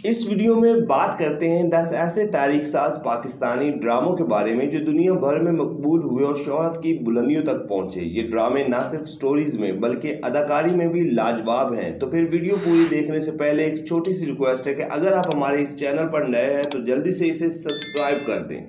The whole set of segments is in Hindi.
इस वीडियो में बात करते हैं दस ऐसे तारीख साज पाकिस्तानी ड्रामों के बारे में जो दुनिया भर में मकबूल हुए और शोहरत की बुलंदियों तक पहुँचे। ये ड्रामे ना सिर्फ़ स्टोरीज में, बल्कि अदाकारी में भी लाजवाब हैं। तो फिर वीडियो पूरी देखने से पहले एक छोटी सी रिक्वेस्ट है कि अगर आप हमारे इस चैनल पर नए हैं तो जल्दी से इसे सब्सक्राइब कर दें।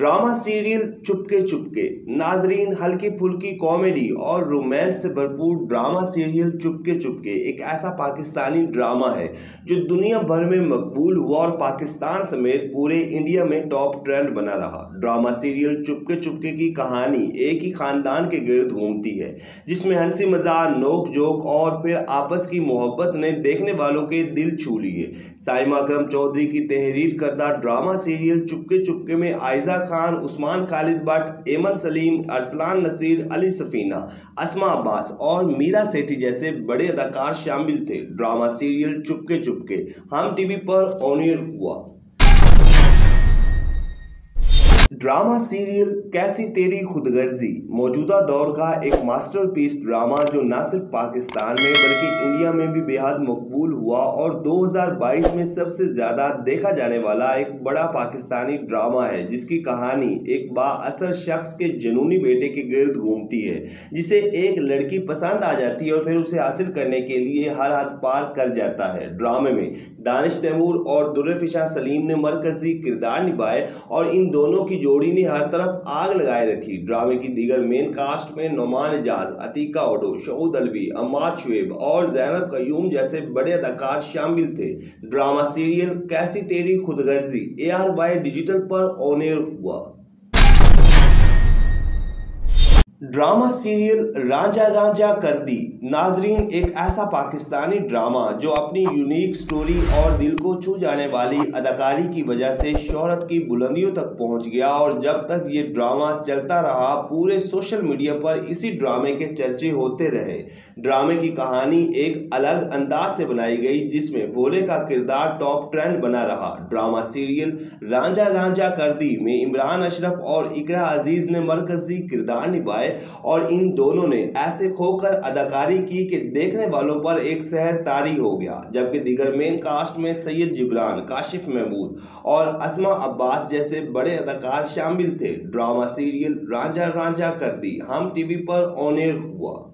ड्रामा सीरियल चुपके चुपके, नाजरीन हल्की फुल्की कॉमेडी और रोमांस से भरपूर ड्रामा सीरियल चुपके चुपके, एक ऐसा पाकिस्तानी ड्रामा है जो दुनिया भर में मकबूल हुआ और पाकिस्तान समेत पूरे इंडिया में टॉप ट्रेंड बना रहा। ड्रामा सीरियल चुपके चुपके की कहानी एक ही खानदान के गिर्द घूमती है, जिसमें हँसी मज़ाक, नोक जोक और फिर आपस की मोहब्बत ने देखने वालों के दिल छू लिए। साइमा अक्रम चौधरी की तहरीर करदा ड्रामा सीरियल चुपके चुपके में आयजा खान, उस्मान खालिद भट्ट एमन सलीम, अरसलान नसीर, अली सफीना, असमा अब्बास और मीरा सेठी जैसे बड़े अदाकार शामिल थे। ड्रामा, सीरियल चुपके चुपके हम टीवी पर ऑनियर हुआ। Drama serial Kaisi Teri खुदगर्जी? मौजूदा दौर का एक मास्टरपीस ड्रामा जो न सिर्फ़ पाकिस्तान में, बल्कि इंडिया में भी बेहद मकबूल हुआ और 2022 में सबसे ज़्यादा देखा जाने वाला एक बड़ा पाकिस्तानी ड्रामा है, जिसकी कहानी एक बाअसर शख्स के जनूनी बेटे के गिर्द घूमती है, जिसे एक लड़की पसंद आ जाती है और फिर उसे हासिल करने के लिए हर हद पार कर जाता है। ड्रामे में दानिश तैमूर और दुर्रफिशा सलीम ने मरकजी किरदार निभाए और इन दोनों की जोड़ी ने हर तरफ़ आग लगाए रखी। ड्रामे की दीगर मेन कास्ट में नोमान एजाज, अतीका ओडो शऊद अलवी अमार शुएब और जैनब कयूम जैसे बड़े अदाकार शामिल थे। Drama serial Kaisi Teri Khudgarzi? A R Y digital पर ऑनर हुआ। ड्रामा सीरियल राजा राजा कर दी। नाजरीन, एक ऐसा पाकिस्तानी ड्रामा जो अपनी यूनिक स्टोरी और दिल को छू जाने वाली अदाकारी की वजह से शोहरत की बुलंदियों तक पहुँच गया और जब तक ये ड्रामा चलता रहा, पूरे सोशल मीडिया पर इसी ड्रामे के चर्चे होते रहे। ड्रामे की कहानी एक अलग अंदाज से बनाई गई, जिसमें भोले का किरदार टॉप ट्रेंड बना रहा। ड्रामा सीरियल राजा राजा कर दी में इमरान अशरफ और इकरा अज़ीज़ ने मरकजी किरदार निभाए। और इन दोनों ने ऐसे खोकर अदाकारी की कि देखने वालों पर एक शहर तारी हो गया, जबकि दिगर मेन कास्ट में सैयद जिब्रान, काशिफ महमूद और असमा अब्बास जैसे बड़े अदाकार शामिल थे। ड्रामा सीरियल रांझा रांझा कर दी। हम टीवी पर ऑनर हुआ।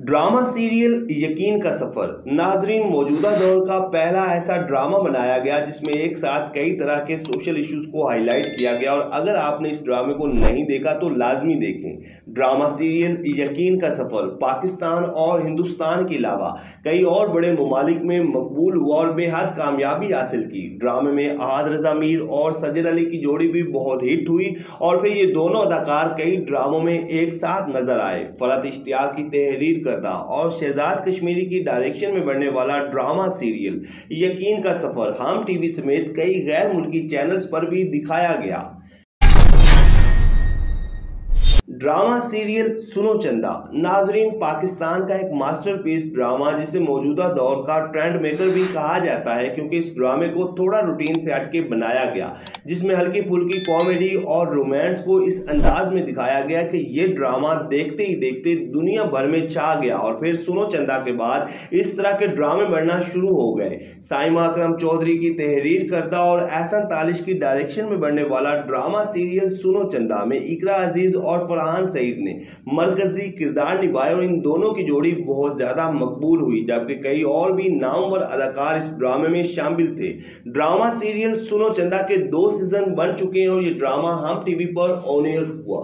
ड्रामा सीरियल यकीन का सफ़र। नाजरीन, मौजूदा दौर का पहला ऐसा ड्रामा बनाया गया जिसमें एक साथ कई तरह के सोशल इश्यूज़ को हाईलाइट किया गया और अगर आपने इस ड्रामे को नहीं देखा तो लाजमी देखें। ड्रामा सीरियल यकीन का सफ़र, पाकिस्तान और हिंदुस्तान के अलावा कई और बड़े ममालिक में मकबूल हुआ और बेहद कामयाबी हासिल की। ड्रामे में आहद रजा मीर और सजर अली की जोड़ी भी बहुत हिट हुई और फिर ये दोनों अदाकार कई ड्रामों में एक साथ नज़र आए। फरत इश्तिया की तहरीर करदा और शहजाद कश्मीरी की डायरेक्शन में बढ़ने वाला ड्रामा सीरियल यकीन का सफ़र, हम टीवी समेत कई गैर मुल्की चैनल्स पर भी दिखाया गया। ड्रामा सीरियल सुनो चंदा। नाजरीन, पाकिस्तान का एक मास्टरपीस ड्रामा जिसे मौजूदा दौर का ट्रेंड मेकर भी कहा जाता है, क्योंकि इस ड्रामे को थोड़ा रूटीन से हटके बनाया गया, जिसमें हल्की फुल्की कॉमेडी और रोमांस को इस अंदाज में दिखाया गया कि ये ड्रामा देखते ही देखते दुनिया भर में छा गया और फिर सुनो चंदा के बाद इस तरह के ड्रामे बनना शुरू हो गए। साइमा अक्रम चौधरी की तहरीर करदा और एहसन तालिश की डायरेक्शन में बनने वाला ड्रामा सीरियल सुनो चंदा में इकरा अज़ीज़ और फरहान फरहान सईद ने मरकजी किरदार निभाए और इन दोनों की जोड़ी बहुत ज़्यादा मकबूल हुई, जबकि कई और भी नामवर अदाकार इस ड्रामे में शामिल थे। ड्रामा सीरियल सुनो चंदा के दो सीज़न बन चुके हैं और ये ड्रामा हम टीवी पर ऑन एयर हुआ।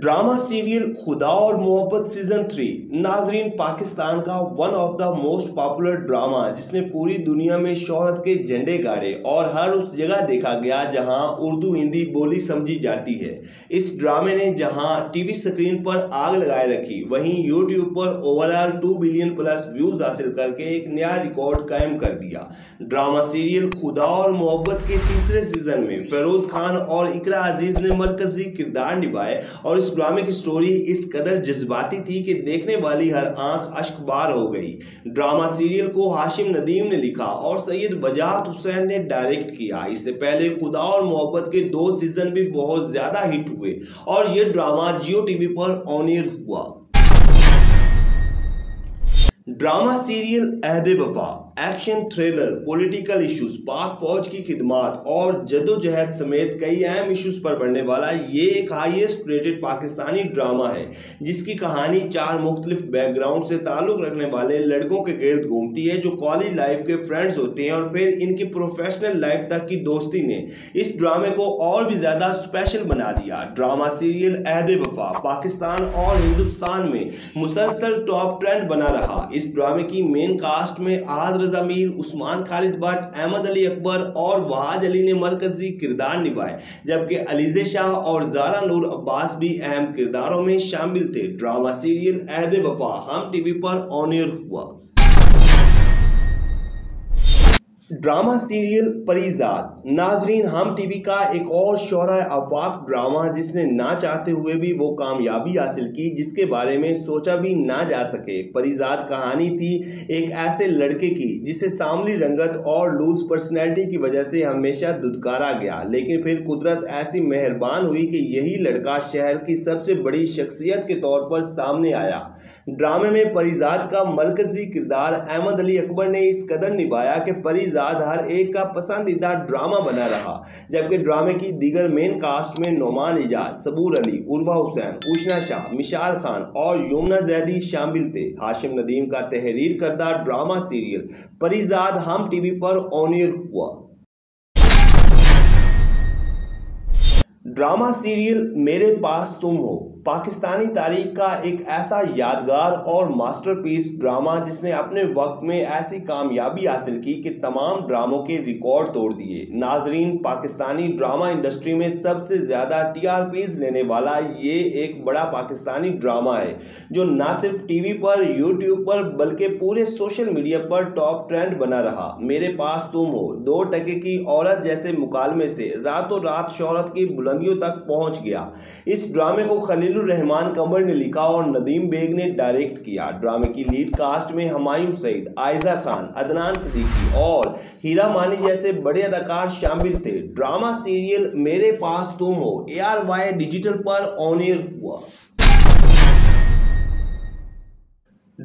Drama serial Khuda aur Mohabbat season three, नाजरीन, पाकिस्तान का one of the most popular drama जिसने पूरी दुनिया में शोहरत के झंडे गाड़े और हर उस जगह देखा गया जहाँ उर्दू हिंदी बोली समझी जाती है। इस ड्रामे ने जहाँ टीवी स्क्रीन पर आग लगाए रखी, वहीं यूट्यूब पर overall two billion plus views हासिल करके एक नया रिकॉर्ड कायम कर दिया। ड्रामा सीरियल खुदा और मोहब्बत के तीसरे सीज़न में फेरोज खान और इकरा अज़ीज़ ने मरकजी किरदार निभाए और इस ड्रामे की स्टोरी इस कदर जज्बाती थी कि देखने वाली हर आँख अश्कबार हो गई। ड्रामा सीरियल को हाशिम नदीम ने लिखा और सैयद वजाहत हुसैन ने डायरेक्ट किया। इससे पहले खुदा और मोहब्बत के दो सीज़न भी बहुत ज़्यादा हिट हुए और ये ड्रामा जियो टीवी पर ऑनियर हुआ। ड्रामा सीरियल अहद वफा। एक्शन थ्रिलर पॉलिटिकल इश्यूज़ पाक फौज की खिदमत और जदोजहद समेत कई अहम इश्यूज़ पर बढ़ने वाला ये एक हाईएस्ट रेटेड पाकिस्तानी ड्रामा है, जिसकी कहानी चार मुख्तलिफ़ बैकग्राउंड से ताल्लुक रखने वाले लड़कों के गिर्द घूमती है, जो कॉलेज लाइफ के फ्रेंड्स होते हैं और फिर इनकी प्रोफेशनल लाइफ तक की दोस्ती ने इस ड्रामे को और भी ज़्यादा स्पेशल बना दिया। ड्रामा सीरियल अहद वफा, पाकिस्तान और हिंदुस्तान में मुसलसल टॉप ट्रेंड बना रहा। इस ड्रामे की मेन कास्ट में आज हफज अमीर उस्मान खालिद भट्ट, अहमद अली अकबर और वहाज अली ने मरकजी किरदार निभाए, जबकि अलीजे शाह और जारा नूर अब्बास भी अहम किरदारों में शामिल थे। ड्रामा सीरियल अहद वफा, हम टीवी पर ऑनियर हुआ। Drama serial Parizaad. नाजरीन, हम टीवी का एक और शोरा आफाक ड्रामा जिसने ना चाहते हुए भी वो कामयाबी हासिल की, जिसके बारे में सोचा भी ना जा सके। परिजात कहानी थी एक ऐसे लड़के की, जिसे सामली रंगत और लूज पर्सनैलिटी की वजह से हमेशा दुदकारा गया। लेकिन फिर कुदरत ऐसी मेहरबान हुई कि यही लड़का शहर की सबसे बड़ी शख्सियत के तौर पर सामने आया। ड्रामे में परिजात का मरकजी किरदार अहमद अली अकबर ने इस कदर निभाया कि परिजात हर एक का पसंदीदा ड्रामा बना रहा, जबकि ड्रामे की दीगर मेन कास्ट में नोमान इजाज सबूर अली, उर्वा हुसैन उशना शाह मिशार खान और यमुना जैदी शामिल थे। हाशिम नदीम का तहरीर करदा ड्रामा सीरियल परिजाद हम टीवी पर ऑनियर हुआ। ड्रामा सीरियल मेरे पास तुम हो। पाकिस्तानी तारीख का एक ऐसा यादगार और मास्टरपीस ड्रामा जिसने अपने वक्त में ऐसी कामयाबी हासिल की कि तमाम ड्रामों के रिकॉर्ड तोड़ दिए। नाजरीन, पाकिस्तानी ड्रामा इंडस्ट्री में सबसे ज़्यादा टीआरपीज लेने वाला ये एक बड़ा पाकिस्तानी ड्रामा है, जो ना सिर्फ़ टीवी पर, यूट्यूब पर, बल्कि पूरे सोशल मीडिया पर टॉप ट्रेंड बना रहा। मेरे पास तुम हो। दो टके की औरत जैसे मुकालमे से रातों रात शहरत की बुलंदियों तक पहुँच गया। इस ड्रामे को खलील रहमान कमर ने लिखा और नदीम बेग ने डायरेक्ट किया। ड्रामे की लीड कास्ट में हमायूं सईद, आयजा खान, अदनान सदीकी और हीरा मानी जैसे बड़े अदाकार शामिल थे। Drama serial Mere Paas Tum Ho A R Y digital पर ऑन एयर हुआ।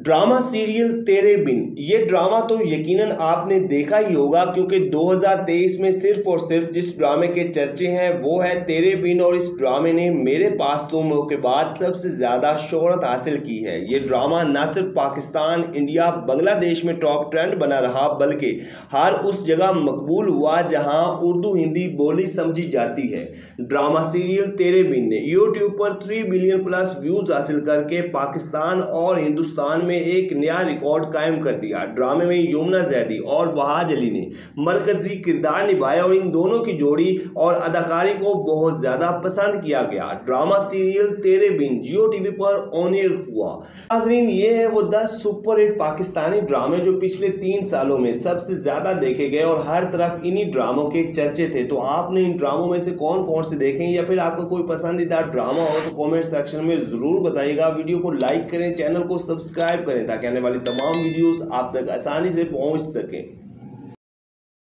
Drama serial Tere Bin. ये ड्रामा तो यकीनन आपने देखा ही होगा, क्योंकि 2023 में सिर्फ़ और सिर्फ़ जिस ड्रामे के चर्चे हैं, वो है तेरे बिन और इस ड्रामे ने मेरे पास तुम के बाद सबसे ज़्यादा शोहरत हासिल की है। ये ड्रामा न सिर्फ़ पाकिस्तान, इंडिया, बांग्लादेश में टॉप ट्रेंड बना रहा, बल्कि हर उस जगह मकबूल हुआ जहाँ उर्दू हिंदी बोली समझी जाती है। ड्रामा सीरियल तेरे बिन ने यूट्यूब पर थ्री बिलियन प्लस व्यूज़ हासिल करके पाकिस्तान और हिंदुस्तान में एक नया रिकॉर्ड कायम कर दिया। ड्रामे में यमुना जैदी और वहाज अली ने मरकजी किरदार निभाया और इन दोनों की जोड़ी और अदाकारी को बहुत ज़्यादा पसंद किया गया। ड्रामा सीरियल तेरे बिन, जियो टीवी पर ऑनियर हुआ। नाजरीन, ये है वो दस सुपर हिट पाकिस्तानी ड्रामे जो पिछले तीन सालों में सबसे ज़्यादा देखे गए और हर तरफ़ इन्हीं ड्रामों के चर्चे थे। तो आपने इन ड्रामों में से कौन कौन से देखें या फिर आपका कोई पसंदीदा ड्रामा हो तो कॉमेंट सेक्शन में ज़रूर बताइएगा। वीडियो को लाइक करें, चैनल को सब्सक्राइब करें ताकि आने वाली तमाम वीडियोस आप तक आसानी से पहुँच सकें।